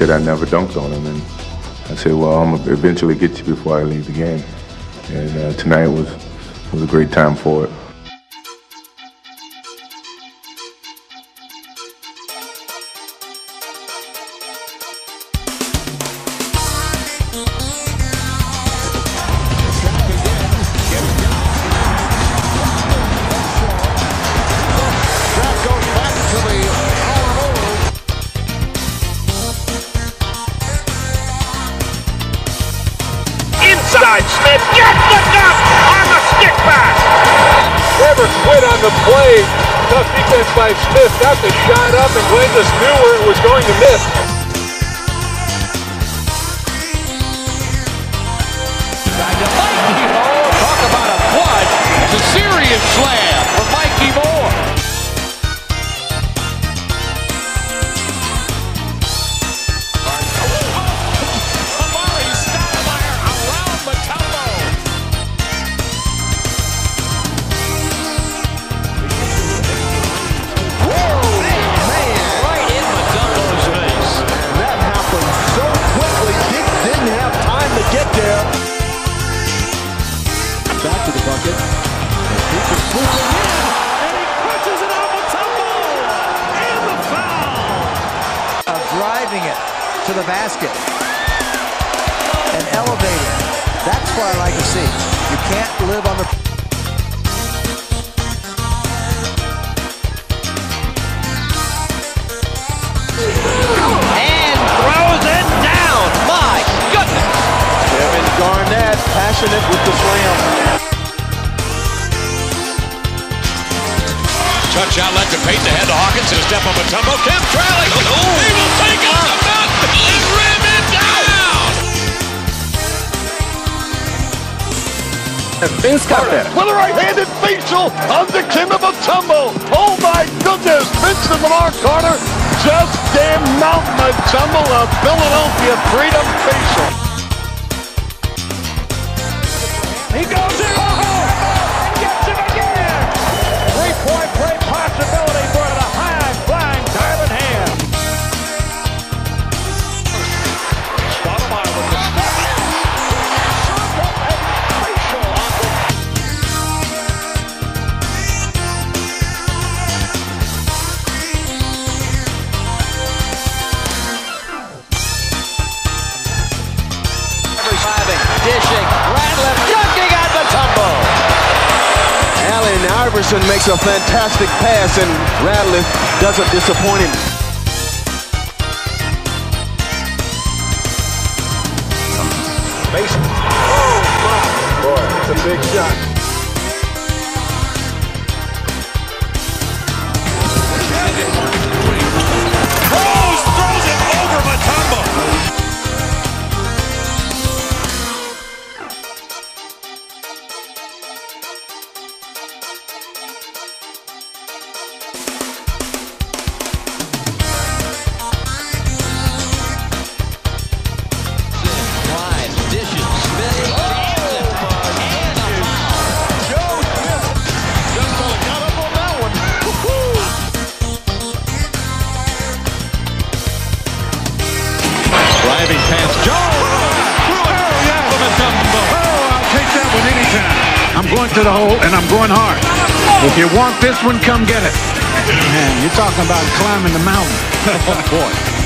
said I never dunked on him, and I said, well, I'm gonna eventually get you before I leave the game. And uh, tonight was was a great time for it. Gets the dunk on the stick pass. Never quit on the play. Tough defense by Smith. Got the shot up, and Glengus knew where it was going to miss. Driving it to the basket and elevating. That's what I like to see. You can't live on the And throws it down. My goodness. Kevin Garnett passionate with the slam. Touch outlet to Payton ahead to Hawkins. His step on Mutombo. Kemp trailing. He will take it to net and rim it down. Vince Carter. With a right-handed facial on the Kimba Mutombo. Oh my goodness, Vincent Lamar Carter just gave Mount Mutombo a Philadelphia Freedom facial. He goes dishing, Ratliff dunking at Mutombo. Allen Iverson makes a fantastic pass, and Ratliff doesn't disappoint him. Mason. Oh my! Boy, it's a big shot. Going to the hole and I'm going hard. If you want this one, come get it. Man, you're talking about climbing the mountain. Oh boy.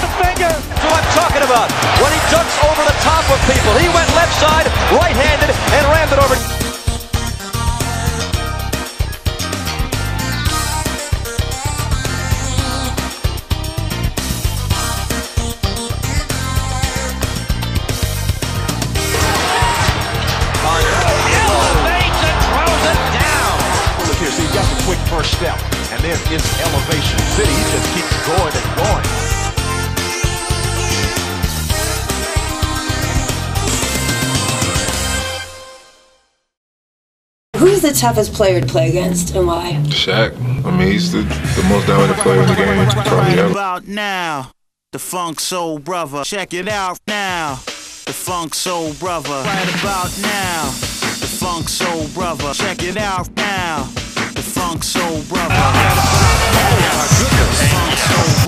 The finger. That's what I'm talking about. When he dunks over the top of people, he went left side, right-handed, and rammed it over. First step, and then his elevation. City, just keeps going and going. Who's the toughest player to play against and why? Shaq. I mean, he's the, the most dominant player in the game, probably Right ever. about now, the Funk Soul Brother. Check it out now, the Funk Soul Brother. Right about now, the Funk Soul Brother. Check it out now, the Funk Soul Brother. Right about now, the Funk Soul Brother.